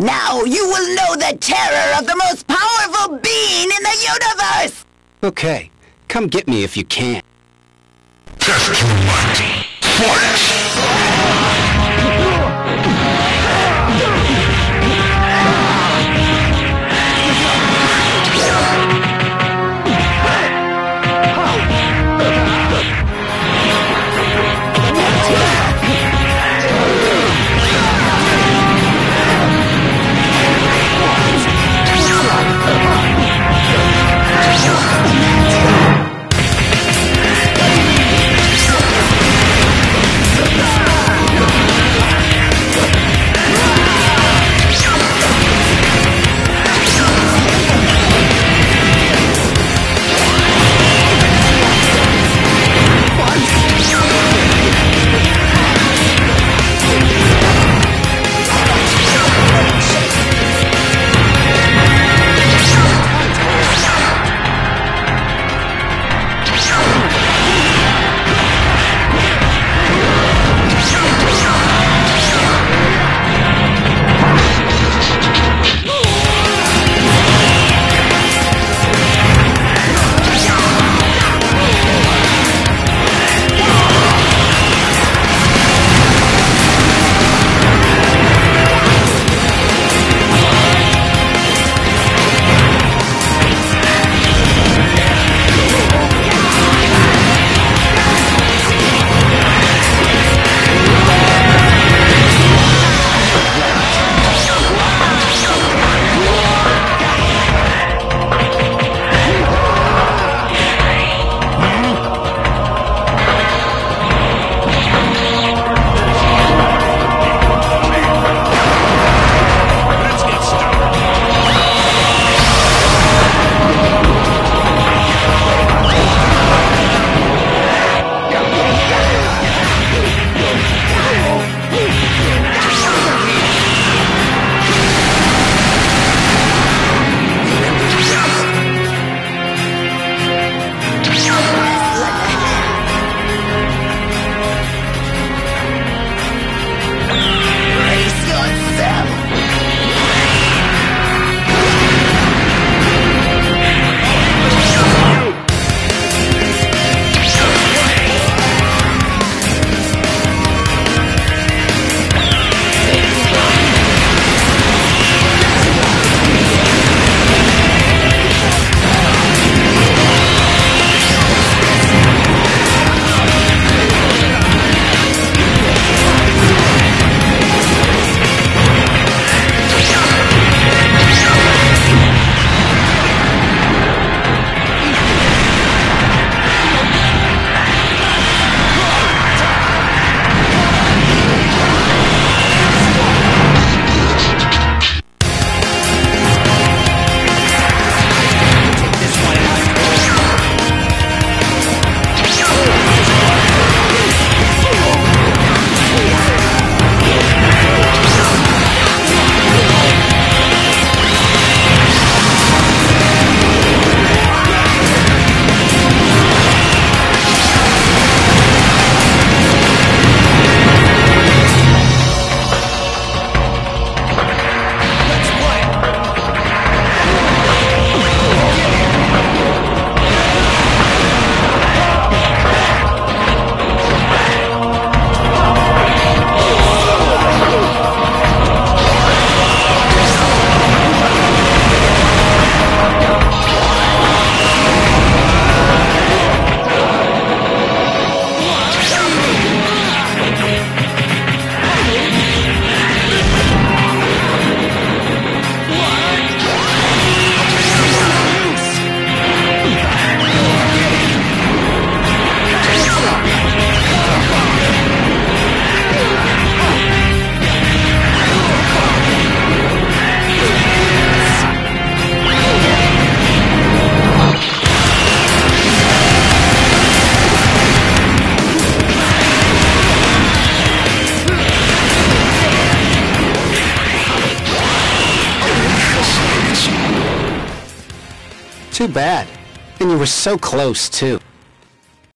Now you will know the terror of the most powerful being in the universe! Okay, come get me if you can. Test your might. Fight! Too bad. And you were so close, too.